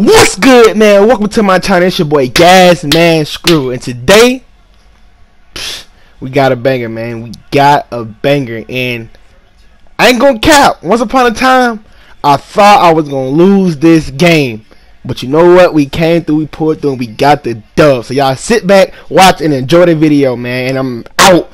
What's good, man? Welcome to my channel. It's your boy Gas Man Screw, and today we got a banger, man. We got a banger, and I ain't gonna cap. Once upon a time, I thought I was gonna lose this game, but you know what? We came through, we pulled through, and we got the dub. So y'all sit back, watch, and enjoy the video, man. And I'm out.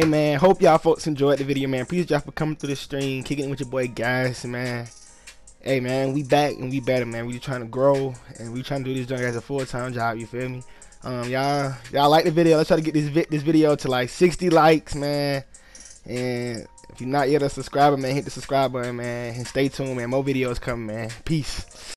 Hey man, hope y'all folks enjoyed the video, man. Please drop a comment through the stream, kicking it with your boy guys, man. Hey man, we back and we better, man. We just trying to grow and we trying to do this joint as a full time job. You feel me? Um, y'all, y'all like the video? Let's try to get this vi this video to like 60 likes, man. And if you're not yet a subscriber, man, hit the subscribe button, man. And stay tuned, man. More videos coming, man. Peace.